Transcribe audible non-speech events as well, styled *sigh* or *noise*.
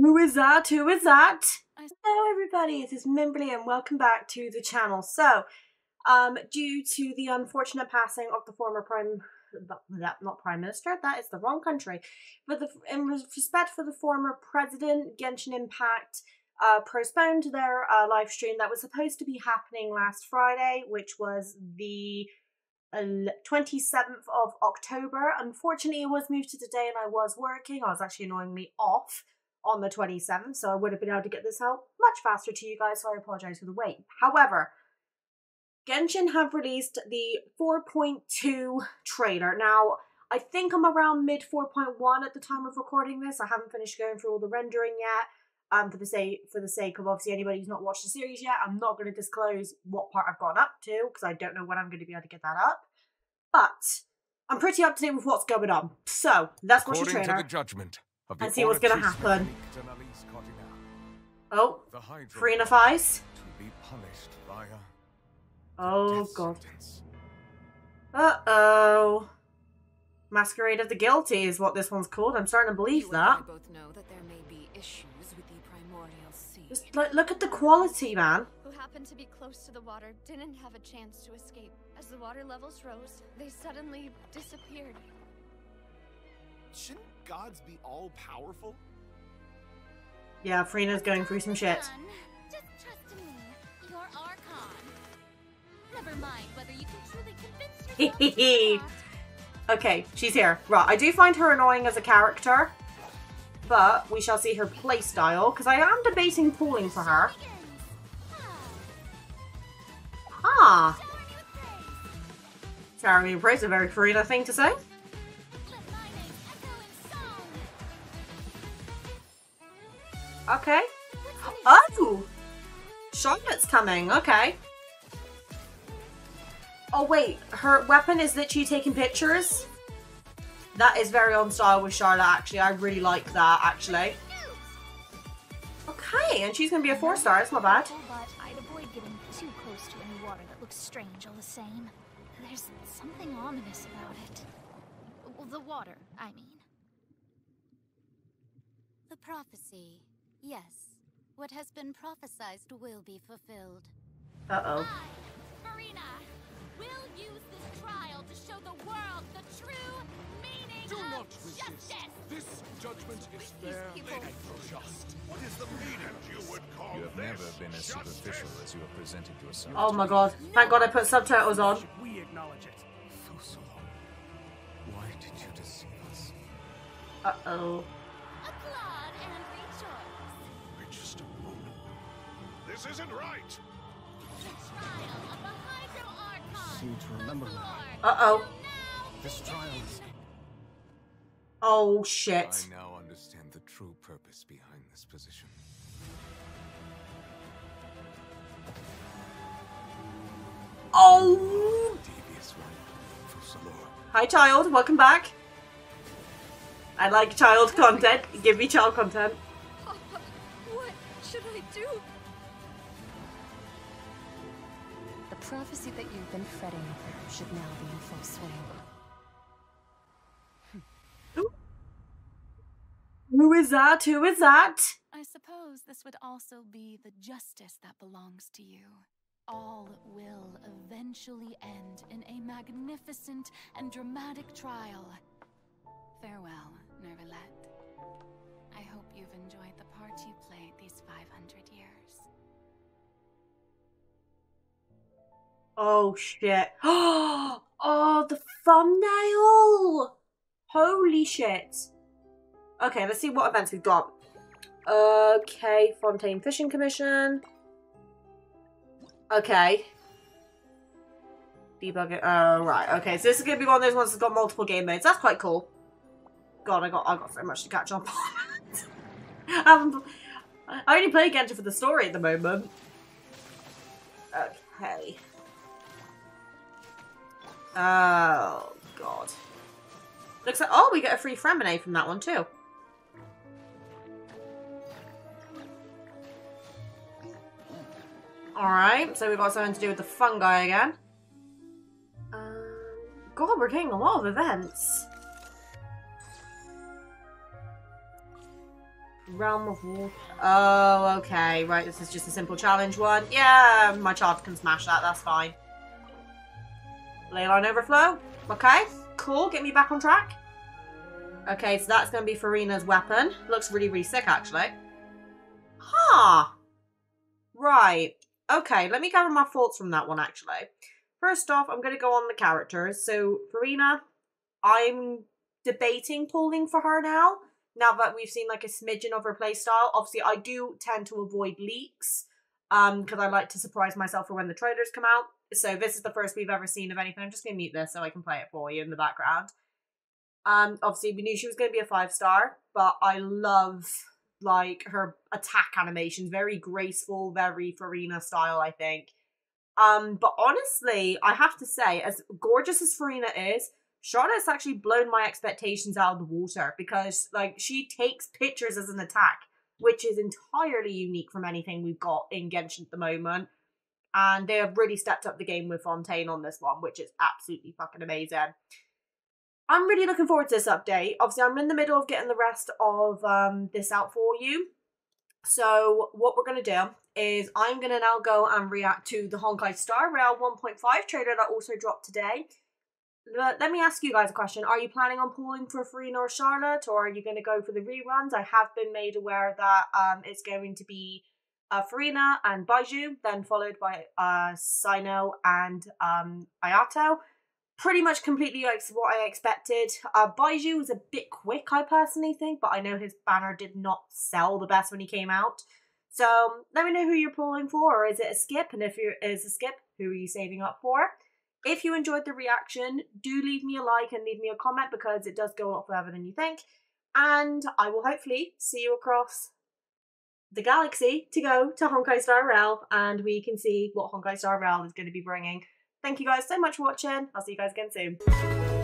Who is that? Who is that? Hello, everybody. This is Mimberly, and welcome back to the channel. So, um, due to the unfortunate passing of the former prime, that not prime minister, that is the wrong country, but the in respect for the former president, Genshin Impact uh, postponed their uh, live stream that was supposed to be happening last Friday, which was the 27th of October. Unfortunately, it was moved to today, and I was working. I was actually annoyingly off on the 27th, so I would have been able to get this out much faster to you guys, so I apologize for the wait. However, Genshin have released the 4.2 trailer. Now, I think I'm around mid 4.1 at the time of recording this. I haven't finished going through all the rendering yet. Um, for the sake for the sake of obviously anybody who's not watched the series yet, I'm not going to disclose what part I've gone up to because I don't know when I'm going to be able to get that up. But I'm pretty up to date with what's going on. So let's watch the According trailer to the judgment and see what's going to happen. Chief Annalise Cottinelle, Oh, the Hydra free enough eyes. to be punished via Oh god. Uh oh. Masquerade of the Guilty is what this one's called. I'm starting to believe you that. Both know that there may be issues with the primordial sea. Just like look at the quality, man. who happened to be close to the water didn't have a chance to escape. As the water levels rose, they suddenly disappeared. Shouldn't gods be all powerful? Yeah, Furina's going through some shit. Son, Just trust me. You're Archon. Never mind whether you can truly convince yourself. *laughs* Okay, she's here. Right, I do find her annoying as a character, but we shall see her playstyle, because I am debating pulling for her. Ah, Sarah me praise a very Furina thing to say. Okay. Oh! Charlotte's coming, okay. Oh wait, her weapon is literally taking pictures? That is very on style with Charlotte actually, I really like that actually. Okay, and she's gonna be a four star, it's not bad. But I'd avoid getting too close to any water that looks strange all the same. There's something ominous about it. The water, I mean. The prophecy. Yes. What has been prophesied will be fulfilled. Uh-oh. Marina, will use this trial to show the world the true meaning Do of not resist. justice. This judgment is fair and just. What is the meaning you would call You have this never been as justice? superficial as you have presented yourself. Oh my god. Thank god I put subtitles on. We acknowledge it. Focalors, why did you deceive us? Uh-oh. Applaud and rejoice. We're just a moment. This isn't right. The trial of the Hydro Archon. Seem to remember the Uh-oh. will This trial is... Oh I shit. now understand the true purpose behind this position. Oh! Devious one, Focalors. Hi child, welcome back. I like child content. Give me child content. Papa, what should I do? The prophecy that you've been fretting over should now be in full swing. Hmm. Who is that? Who is that? I suppose this would also be the justice that belongs to you. All will eventually end in a magnificent and dramatic trial. Farewell, Neuvillette. I hope you've enjoyed the part you played these 500 years. Oh shit. *gasps* Oh, the thumbnail! Holy shit. Okay, let's see what events we've got. Okay, Fontaine Fishing Commission. Okay. Debugging. Oh, right. Okay, so this is gonna be one of those ones that's got multiple game modes. That's quite cool. God, I got I got so much to catch up on. *laughs* um, I only play Genshin for the story at the moment. Okay. Oh, God. Looks like, oh, we get a free Freminet from that one too. Alright, so we've got something to do with the fungi again. Um, God, we're getting a lot of events. Realm of War. Oh, okay. Right, this is just a simple challenge one. Yeah, my child can smash that. That's fine. Leyline Overflow. Okay, cool. Get me back on track. Okay, so that's going to be Furina's weapon. Looks really, really sick, actually. Huh. Right. Okay, let me gather my thoughts from that one, actually. First off, I'm going to go on the characters. So, Farina, I'm debating pulling for her now. Now that we've seen like a smidgen of her playstyle. Obviously, I do tend to avoid leaks um because I like to surprise myself for when the trailers come out. So this is the first we've ever seen of anything. I'm just to mute this so I can play it for you in the background. Um, obviously, we knew she was going to be a five star, but I love like her attack animations, very graceful, very Furina style. I think. Um, but honestly, I have to say, as gorgeous as Furina is, Charlotte's actually blown my expectations out of the water because like she takes pictures as an attack, which is entirely unique from anything we've got in Genshin at the moment. And they have really stepped up the game with Fontaine on this one, which is absolutely fucking amazing. I'm really looking forward to this update. Obviously, I'm in the middle of getting the rest of um, this out for you. So what we're going to do is I'm going to now go and react to the Honkai Star Rail 1.5 trailer that also dropped today. Let me ask you guys a question. Are you planning on pulling for Furina or Charlotte, or are you going to go for the reruns? I have been made aware that um, it's going to be uh, Furina and Baizhu, then followed by uh, Cyno and um, Ayato. Pretty much completely like what I expected. Uh, Baizhu was a bit quick, I personally think, but I know his banner did not sell the best when he came out. So let me know who you're pulling for, or is it a skip? And if it is a skip, who are you saving up for? If you enjoyed the reaction, do leave me a like and leave me a comment because it does go a lot further than you think. And I will hopefully see you across the galaxy to go to Honkai Star Rail and we can see what Honkai Star Rail is going to be bringing. Thank you guys so much for watching. I'll see you guys again soon.